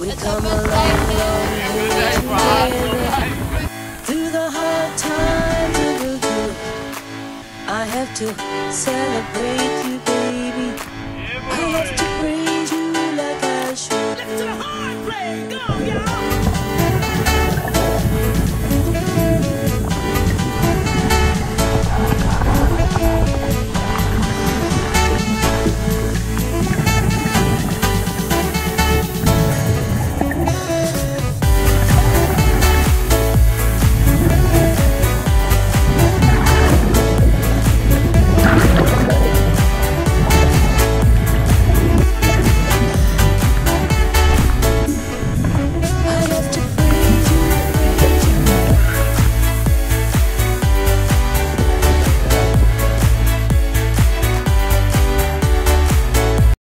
We come a long, long way. Through the hard times of the good. I have to celebrate you, baby. I have to praise you like I should. Lift to the hard. Go, y'all.